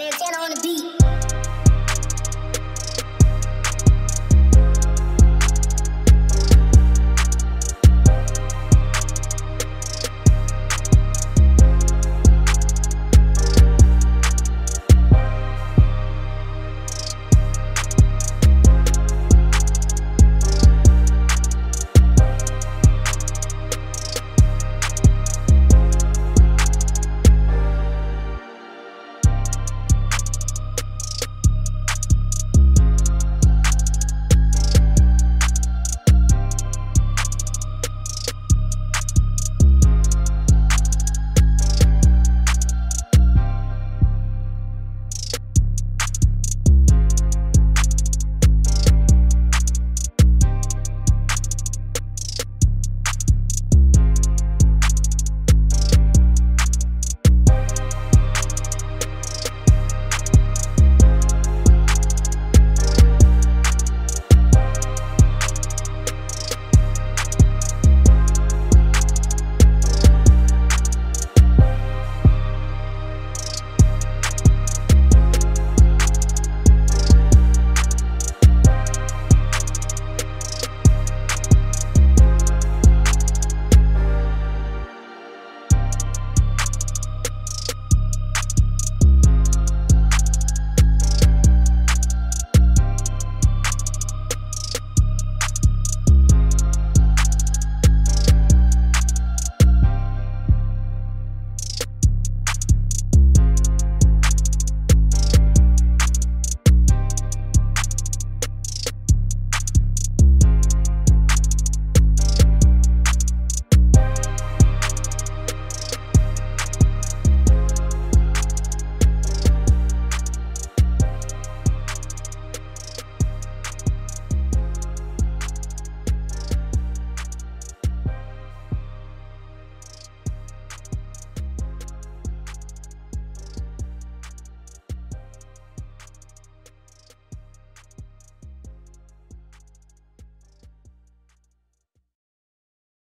Santana on the beat.